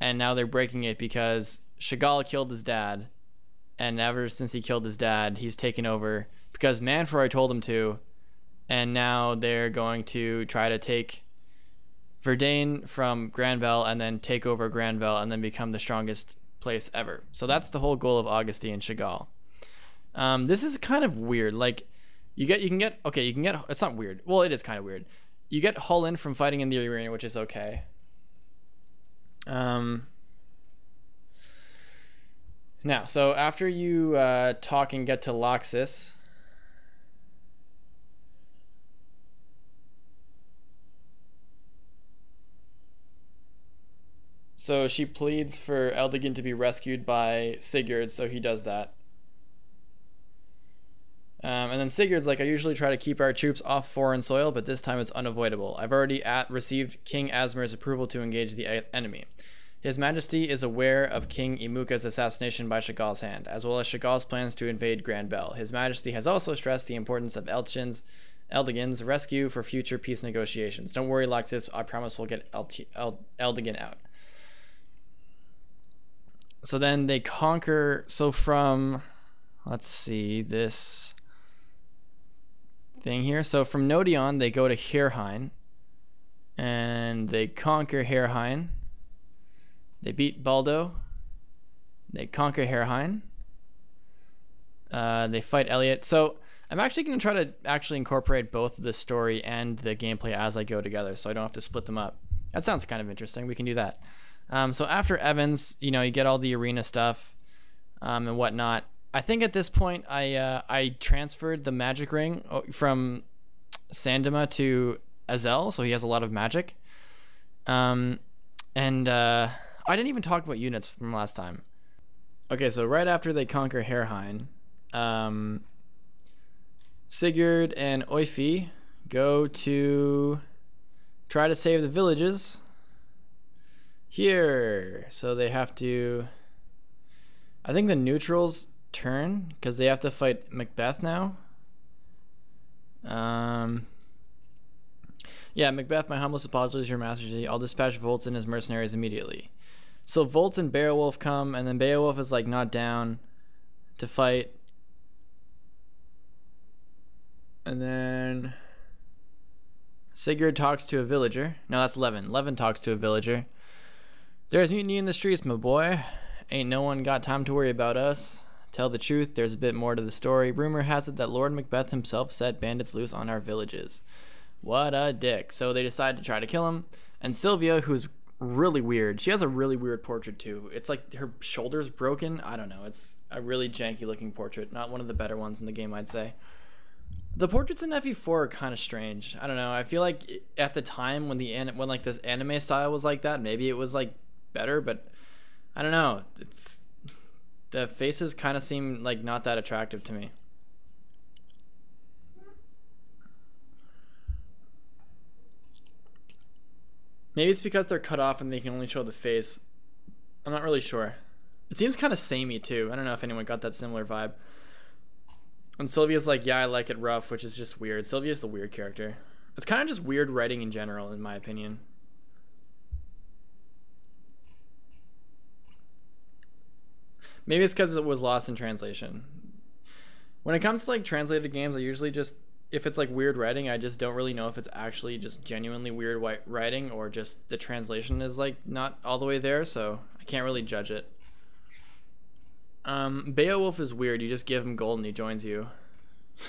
and now they're breaking it because Chagall killed his dad, and ever since he killed his dad, he's taken over because Manfroy told him to, and now they're going to try to take Verdane from Granbell and then take over Granbell and then become the strongest place ever. So that's the whole goal of Augusti and Chagall. Um, this is kind of weird. Like you get you can get okay, you can get it's not weird. Well, it is kind of weird. You get Hullin from fighting in the arena, which is okay. Um now, so after you uh, talk and get to Lachesis, So she pleads for Eldigan to be rescued by Sigurd, so he does that. Um, and then Sigurd's like, I usually try to keep our troops off foreign soil, but this time it's unavoidable. I've already at received King Azmur's approval to engage the enemy. His Majesty is aware of King Imuka's assassination by Chagall's hand, as well as Chagall's plans to invade Granbell. His Majesty has also stressed the importance of Elchin's, Eldigan's rescue for future peace negotiations. Don't worry, Lachesis. I promise we'll get Eldigan out so then they conquer so from let's see this thing here. So from Nodion they go to Hirhain and they conquer Hirhain they beat Baldo. They conquer Hirhain uh, they fight Elliot. So I'm actually going to try to actually incorporate both the story and the gameplay as I go together so I don't have to split them up. That sounds kind of interesting. We can do that um, so after Evans, you know, you get all the arena stuff um, and whatnot. I think at this point, I uh, I transferred the magic ring uh, from Sandima to Azel, so he has a lot of magic. Um, and uh, I didn't even talk about units from last time. Okay, so right after they conquer Hirhain, um, Sigurd and Oifey go to try to save the villages here. So they have to. I think the neutrals turn because they have to fight Macbeth now. Um. Yeah, Macbeth, my humblest apologies, Your Majesty. I'll dispatch Voltz and his mercenaries immediately. So Voltz and Beowulf come, and then Beowulf is like not down. to fight. And then Sigurd talks to a villager. No, that's Levin. Levin talks to a villager. There's mutiny in the streets, my boy. Ain't no one got time to worry about us. Tell the truth, there's a bit more to the story. Rumor has it that Lord Macbeth himself set bandits loose on our villages. What a dick. So they decide to try to kill him. And Sylvia, who's really weird, she has a really weird portrait too. It's like her shoulder's broken. I don't know. It's a really janky looking portrait. Not one of the better ones in the game, I'd say. The portraits in FE4 are kind of strange. I don't know. I feel like at the time when the when like this anime style was like that, maybe it was like better, but I don't know. It's the faces kind of seem like not that attractive to me. Maybe it's because they're cut off and they can only show the face. I'm not really sure. It seems kind of samey too. I don't know if anyone got that similar vibe. And Sylvia's like, yeah, I like it rough, which is just weird. Sylvia's the weird character. It's kind of just weird writing in general, in my opinion. Maybe it's because it was lost in translation. When it comes to like translated games, I usually just if it's like weird writing, I just don't really know if it's actually just genuinely weird writing or just the translation is like not all the way there, so I can't really judge it. Um, Beowulf is weird. You just give him gold and he joins you.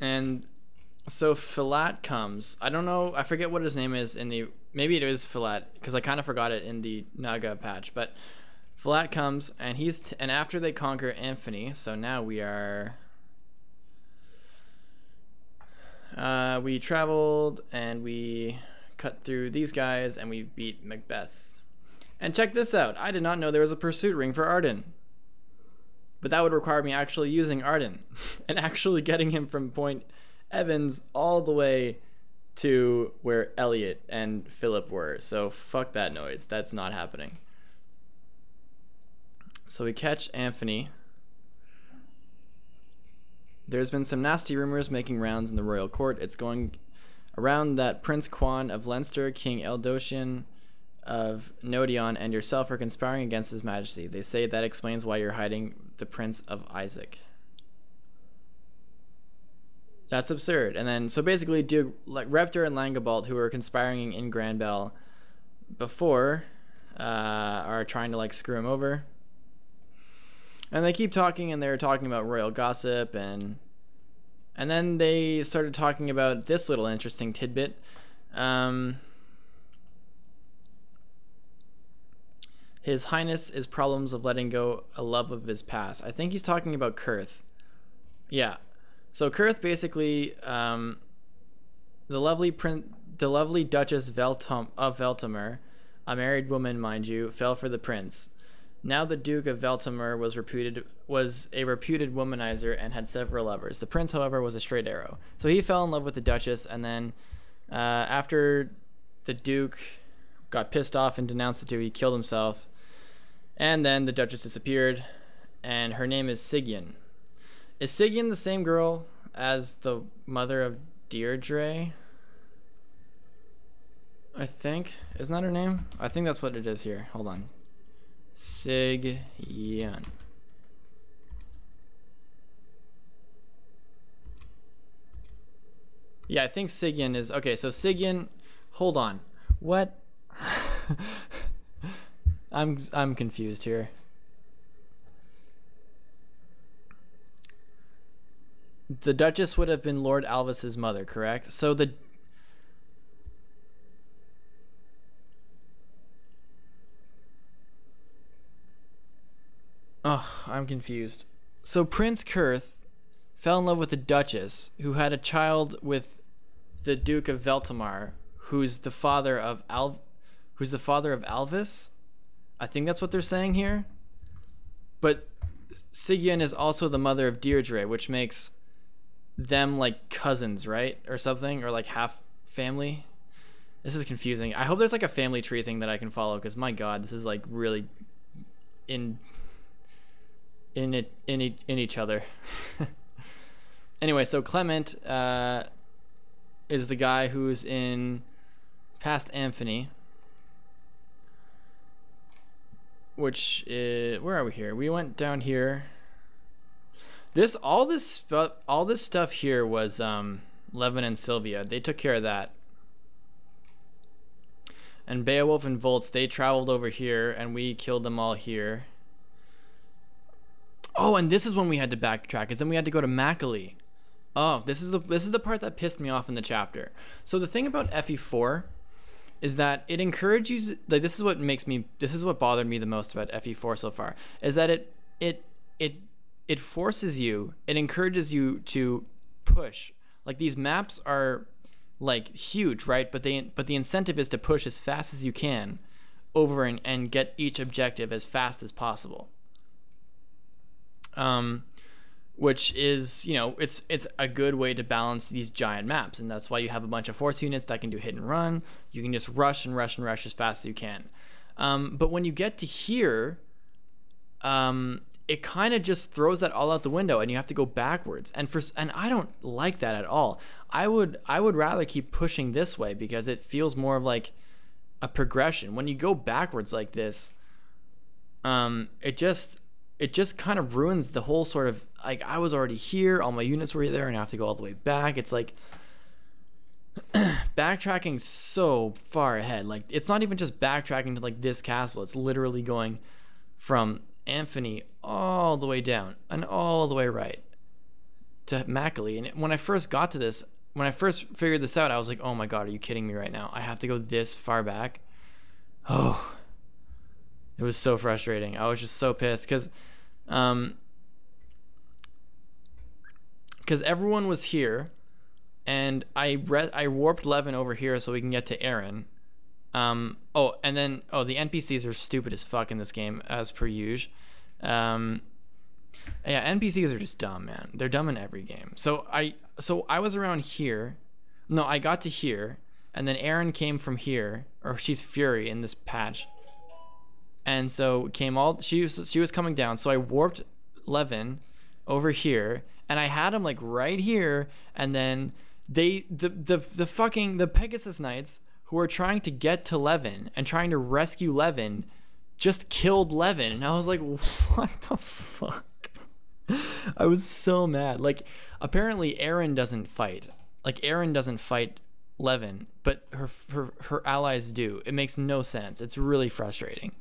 and so Filat comes. I don't know. I forget what his name is in the. Maybe it is Filat because I kind of forgot it in the Naga patch. But Filat comes and he's and after they conquer Anphony, so now we are. Uh, we traveled and we cut through these guys and we beat Macbeth. And check this out. I did not know there was a pursuit ring for Arden. But that would require me actually using Arden and actually getting him from Point Evans all the way to where Elliot and Philip were. So fuck that noise. That's not happening. So we catch Anphony. There's been some nasty rumors making rounds in the royal court. It's going around that Prince Quan of Leinster, King Ealdocian, of Nodion and yourself are conspiring against His Majesty. They say that explains why you're hiding the Prince of Isaach. That's absurd. And then, so basically, Duke, like Reptor and Langobalt, who were conspiring in Granbell before, uh, are trying to like screw him over. And they keep talking, and they're talking about royal gossip, and and then they started talking about this little interesting tidbit. Um, His Highness is problems of letting go a love of his past. I think he's talking about Kurth. Yeah. So Kurth basically, um, the lovely print, the lovely Duchess Veltom of Velthomer, a married woman, mind you, fell for the prince. Now the Duke of Velthomer was reputed was a reputed womanizer and had several lovers. The prince, however, was a straight arrow. So he fell in love with the Duchess, and then uh, after the Duke got pissed off and denounced the Duke, he killed himself. And then the Duchess disappeared, and her name is Sigyn. Is Sigyn the same girl as the mother of Deirdre? I think. Isn't that her name? I think that's what it is here. Hold on. Sigyn. Yeah, I think Sigyn is okay. So Sigyn, hold on. What? I'm I'm confused here. The Duchess would have been Lord Alvis's mother, correct? So the Oh, I'm confused. So Prince Kurth fell in love with the Duchess, who had a child with the Duke of Velthomer, who's the father of Al who's the father of Alvis? I think that's what they're saying here. But Sigyn is also the mother of Deirdre, which makes them like cousins, right? Or something, or like half family. This is confusing. I hope there's like a family tree thing that I can follow because my god, this is like really in in it in in each other. anyway, so Clement uh, is the guy who's in past Anphony which is where are we here? We went down here. This all this all this stuff here was um Levin and Sylvia. They took care of that. And Beowulf and Voltz, they traveled over here and we killed them all here. Oh, and this is when we had to backtrack, is then we had to go to Mackily. Oh, this is the this is the part that pissed me off in the chapter. So the thing about FE4 is that it encourages like this is what makes me this is what bothered me the most about FE4 so far is that it it it forces you it encourages you to push. Like these maps are like huge right? But they but the incentive is to push as fast as you can over and, and get each objective as fast as possible. Um which is you know it's it's a good way to balance these giant maps and that's why you have a bunch of force units that can do hit and run. You can just rush and rush and rush as fast as you can. Um, but when you get to here um, it kind of just throws that all out the window and you have to go backwards and for and I don't like that at all I would I would rather keep pushing this way because it feels more of like a progression when you go backwards like this um, it just it just kind of ruins the whole sort of like I was already here, all my units were there, and I have to go all the way back. It's like backtracking so far ahead. Like it's not even just backtracking to like this castle. It's literally going from Anphony all the way down and all the way right to Mackily. And when I first got to this, when I first figured this out, I was like, "Oh my god, are you kidding me right now? I have to go this far back." Oh, it was so frustrating. I was just so pissed because, um, because everyone was here, and I re- I warped Levin over here so we can get to Aaron. Um, oh, and then oh, the NPCs are stupid as fuck in this game as per usual. Um, yeah, NPCs are just dumb, man. They're dumb in every game. So I so I was around here. No, I got to here, and then Aaron came from here, or she's Fury in this patch and so came all she was she was coming down so i warped levin over here and i had him like right here and then they the the, the fucking the pegasus knights who are trying to get to levin and trying to rescue levin just killed levin. And i was like what the fuck? I was so mad. Like apparently aaron doesn't fight. Like aaron doesn't fight levin but her her her allies do. It makes no sense. It's really frustrating.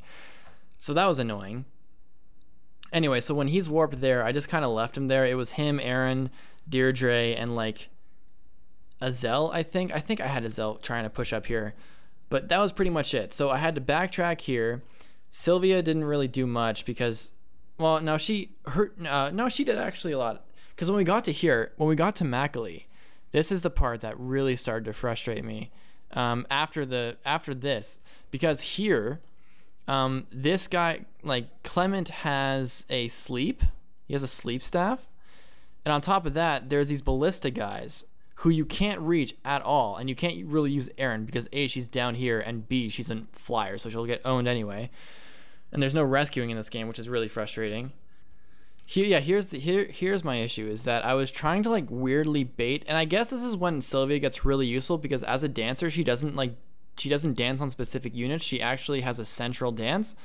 So that was annoying. Anyway, so when he's warped there, I just kind of left him there. It was him, Aaron, Deirdre, and like Azel, I think. I think I had Azel trying to push up here. But that was pretty much it. So I had to backtrack here. Sylvia didn't really do much because, well, no, she hurt. Uh, no, she did actually a lot. Because when we got to here, when we got to Mackily, this is the part that really started to frustrate me. Um, after the after this, because here um, this guy, like Clement, has a sleep. He has a sleep staff, and on top of that, there's these ballista guys who you can't reach at all, and you can't really use Aaron because a she's down here, and b she's a flyer, so she'll get owned anyway. And there's no rescuing in this game, which is really frustrating. Here, yeah, here's the here here's my issue is that I was trying to like weirdly bait, and I guess this is when Sylvia gets really useful because as a dancer, she doesn't like she doesn't dance on specific units. She actually has a central dance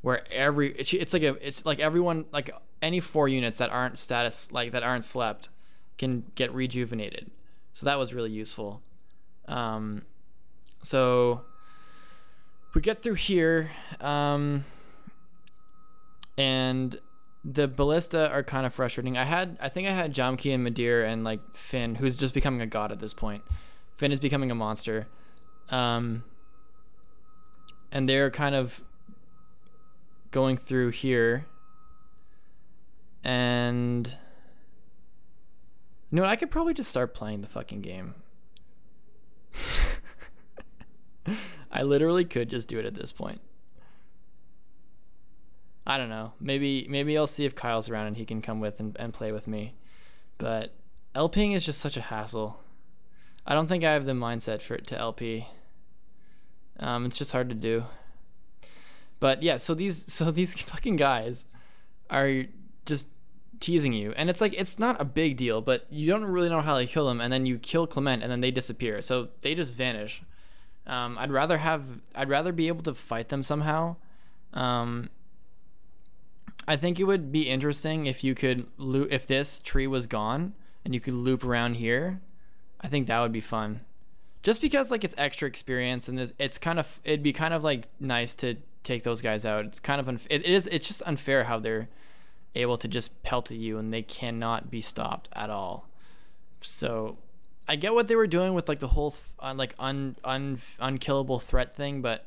where every it's like a it's like everyone like any four units that aren't status like that aren't slept can get rejuvenated. So that was really useful. Um, so we get through here, um, and the ballista are kind of frustrating. I had I think I had Jamke and Midir and like Finn, who's just becoming a god at this point. Finn is becoming a monster. Um, and they're kind of going through here. And you know what? I could probably just start playing the fucking game. I literally could just do it at this point. I don't know. Maybe maybe I'll see if Kyle's around and he can come with and, and play with me. But LPing is just such a hassle. I don't think I have the mindset for it to LP. Um, it's just hard to do. But yeah, so these so these fucking guys are just teasing you, and it's like it's not a big deal, but you don't really know how to kill them, and then you kill Clement, and then they disappear. So they just vanish. Um, I'd rather have I'd rather be able to fight them somehow. Um, I think it would be interesting if you could loop if this tree was gone and you could loop around here. I think that would be fun. Just because like it's extra experience and it's kind of it'd be kind of like nice to take those guys out. It's kind of unf- it, it is it's just unfair how they're able to just pelt at you and they cannot be stopped at all. So I get what they were doing with like the whole uh, like un, un unkillable threat thing, but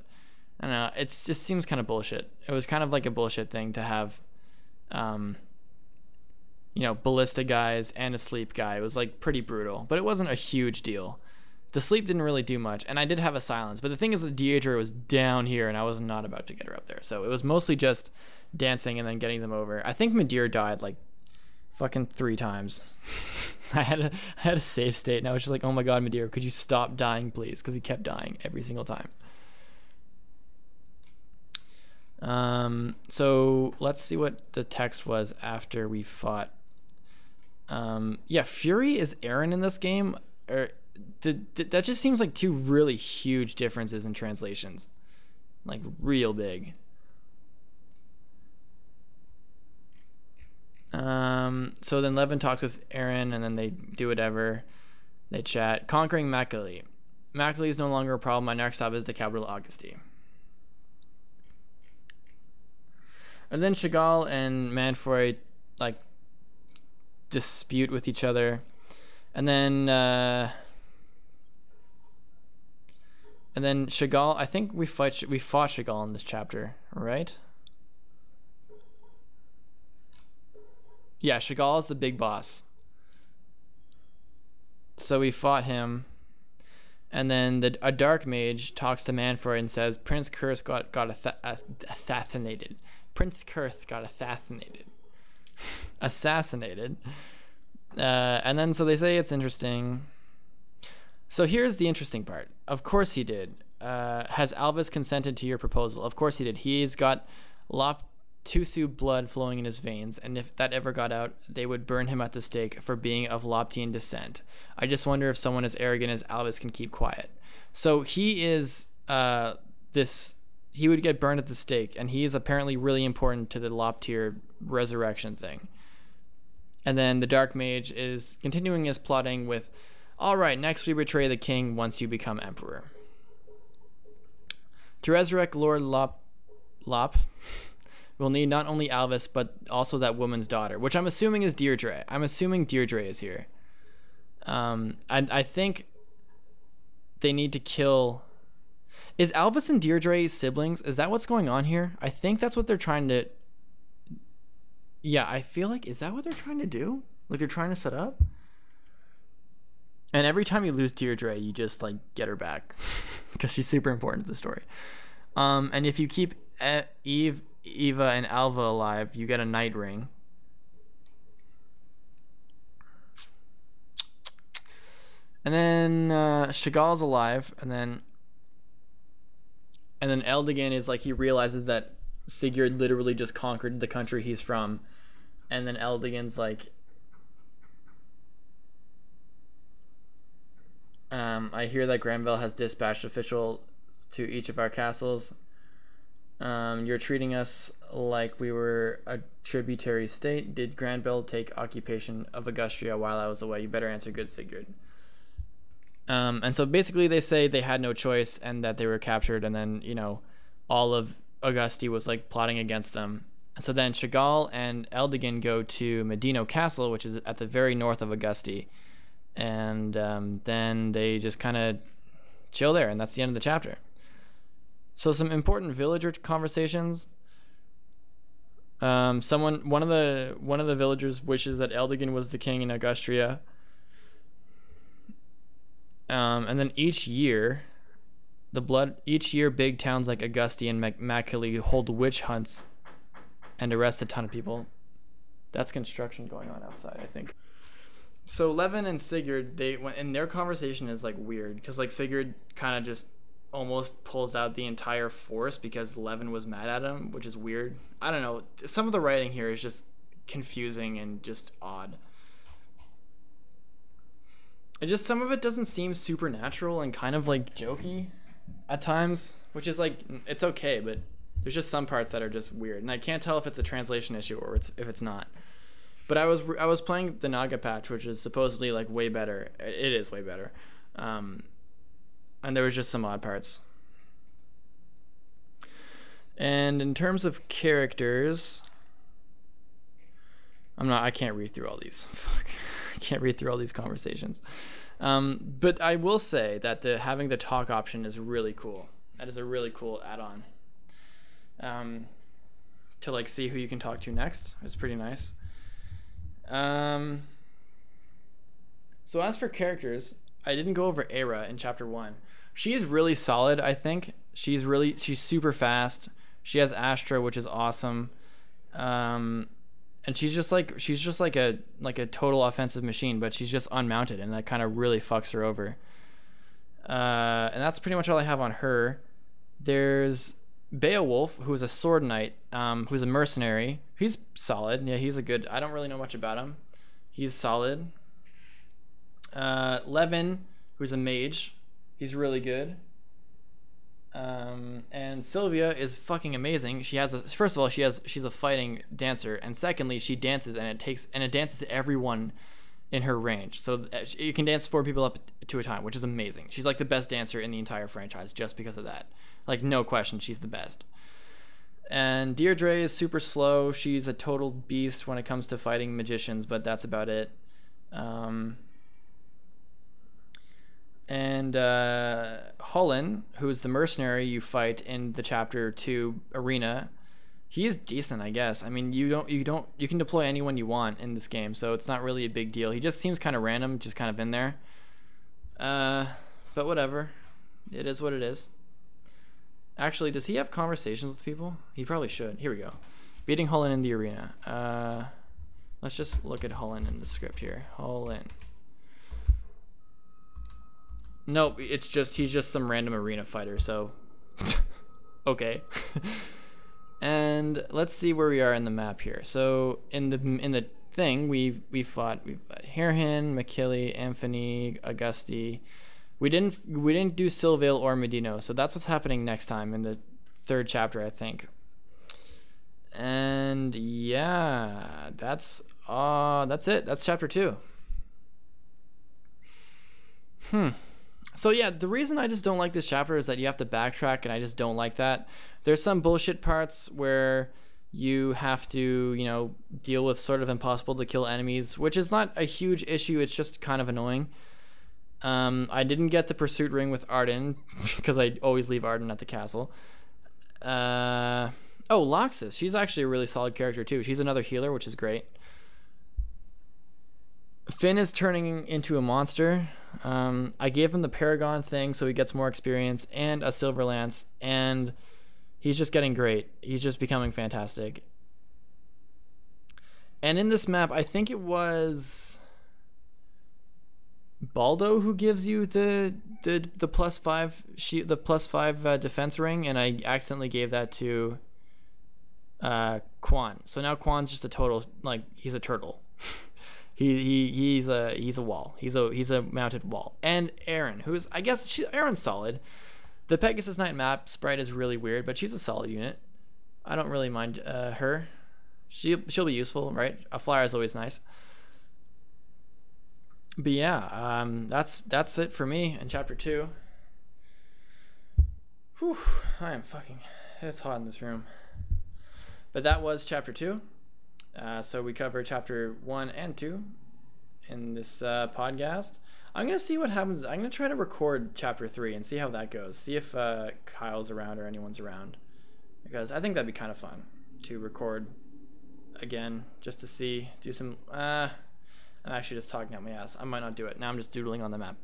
I don't know. It just seems kind of bullshit. It was kind of like a bullshit thing to have, um, you know, ballista guys and a sleep guy. It was like pretty brutal, but it wasn't a huge deal. The sleep didn't really do much, and I did have a silence. But the thing is, the Deirdre was down here, and I was not about to get her up there. So it was mostly just dancing and then getting them over. I think Midir died like fucking three times. I had a I had a save state, and I was just like, oh my god, Midir, could you stop dying, please? Because he kept dying every single time. Um, so let's see what the text was after we fought. Um, yeah, Fury is Aaron in this game. Or did, did, that just seems like two really huge differences in translations, like real big. Um, so then Levin talks with Aaron, and then they do whatever. They chat. Conquering Mackily. Mackily is no longer a problem. My next stop is the capital, Augusti. And then Chagall and Manfroy like dispute with each other, and then uh, and then Chagall. I think we fight. We fought Chagall in this chapter, right? Yeah, Chagall is the big boss. So we fought him. And then the, a dark mage talks to Manfroy and says Prince Kurth got got assassinated. Prince Kurth got assassinated. assassinated. Uh, and then so they say it's interesting. So here's the interesting part. Of course he did. Uh, has Alvis consented to your proposal? Of course he did. He's got Lop Tusu blood flowing in his veins, and if that ever got out, they would burn him at the stake for being of Loptian descent. I just wonder if someone as arrogant as Alvis can keep quiet. So he is uh, this. He would get burned at the stake, and he is apparently really important to the Loptyr resurrection thing. And then the Dark Mage is continuing his plotting with, all right, next we betray the king once you become emperor. To resurrect Lord Lop, Lop, we'll need not only Alvis but also that woman's daughter, which I'm assuming is Deirdre. I'm assuming Deirdre is here. Um, I I think they need to kill. Is Alvis and Deirdre siblings? Is that what's going on here? I think that's what they're trying to. Yeah, I feel like is that what they're trying to do? Like they're trying to set up. And every time you lose Deirdre, you just like get her back because she's super important to the story. Um, and if you keep Eve Eva and Alva alive, you get a knight ring. And then uh, Chagall's alive, and then and then Eldigan is like he realizes that Sigurd literally just conquered the country he's from, and then Eldigan's like, um, I hear that Granbell has dispatched official to each of our castles. Um, you're treating us like we were a tributary state. Did Granbell take occupation of Augustria while I was away? You better answer good, Sigurd. Um, and so basically, they say they had no choice and that they were captured, and then, you know, all of Augusti was like plotting against them. And so then Chagall and Eldigan go to Madino Castle, which is at the very north of Augusti. And um, then they just kind of chill there, and that's the end of the chapter. So some important villager conversations. Um, someone, one of the one of the villagers wishes that Eldigan was the king in Augustria. Um, and then each year, the blood each year, big towns like Augusti and Mac- Mackily hold witch hunts and arrest a ton of people. That's construction going on outside, I think. So Levin and Sigurd, they went in their conversation is like weird because like Sigurd kind of just almost pulls out the entire force because Levin was mad at him, which is weird. I don't know. Some of the writing here is just confusing and just odd. It just some of it doesn't seem supernatural and kind of like jokey at times, which is like it's okay, but There's just some parts that are just weird, and I can't tell if it's a translation issue or it's if it's not. But I was I was playing the Naga patch, which is supposedly like way better. It is way better, um, and there was just some odd parts. And in terms of characters, I'm not. I can't read through all these. Fuck, I can't read through all these conversations. Um, but I will say that the having the talk option is really cool. That is a really cool add-on. Um, to like see who you can talk to next is pretty nice. Um, so as for characters, I didn't go over Aira in chapter one. She's really solid. I think she's really she's super fast. She has Astra, which is awesome. Um, and she's just like she's just like a like a total offensive machine, but she's just unmounted, and that kind of really fucks her over. Uh, and that's pretty much all I have on her. There's Beowulf, who's a sword knight, um, who's a mercenary. He's solid. Yeah, he's a good. I don't really know much about him. He's solid. Uh, Levin, who's a mage. He's really good. Um, and Sylvia is fucking amazing. She has a first of all, she has she's a fighting dancer, and secondly, she dances and it takes and it dances everyone in her range. So uh, you can dance four people up to a time, which is amazing. She's like the best dancer in the entire franchise just because of that. Like no question, she's the best. And Deirdre is super slow. She's a total beast when it comes to fighting magicians, but that's about it. Um, and uh, Hullen, who's the mercenary you fight in the chapter two arena, he is decent, I guess. I mean, you don't you don't you can deploy anyone you want in this game, so it's not really a big deal. He just seems kind of random, just kind of in there. Uh, but whatever, it is what it is. Actually, does he have conversations with people? He probably should. Here we go. Beating Hullen in the arena. Uh, let's just look at Hullen in the script here. Hullen. Nope, it's just he's just some random arena fighter, so okay. and let's see where we are in the map here. So in the in the thing we we fought we fought Herhin, Mackily, Anphony, Augusti. We didn't we didn't do Silvail or Madino, so that's what's happening next time in the third chapter, I think. And yeah, that's uh that's it. That's chapter two. Hmm. So yeah, the reason I just don't like this chapter is that you have to backtrack, and I just don't like that. There's some bullshit parts where you have to, you know, deal with sort of impossible to kill enemies, which is not a huge issue. It's just kind of annoying. Um, I didn't get the pursuit ring with Arden because I always leave Arden at the castle. Uh, oh, Lachesis. She's actually a really solid character too. She's another healer, which is great. Finn is turning into a monster. Um, I gave him the Paragon thing so he gets more experience and a Silver Lance, and he's just getting great. He's just becoming fantastic. And in this map, I think it was Baldo who gives you the the the plus five she the plus five uh, defense ring, and I accidentally gave that to uh, Quan. So now Quan's just a total like he's a turtle. He, he he's a he's a wall. He's a he's a mounted wall. And Aaron, who's I guess she Erin's solid. The Pegasus Knight map sprite is really weird, but she's a solid unit. I don't really mind uh, her. She she'll be useful, right? A flyer is always nice. But yeah, um, that's that's it for me in chapter two. Whew, I am fucking. It's hot in this room. But that was chapter two. Uh, so we cover chapter one and two in this uh, podcast. I'm gonna see what happens. I'm gonna try to record chapter three and see how that goes. See if uh, Kyle's around or anyone's around, because I think that'd be kind of fun to record again just to see. Do some. Uh, I'm actually just talking out my ass. I might not do it now. I'm just doodling on the map.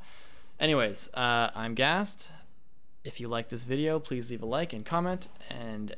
Anyways, uh, I'm gassed. If you like this video, please leave a like and comment and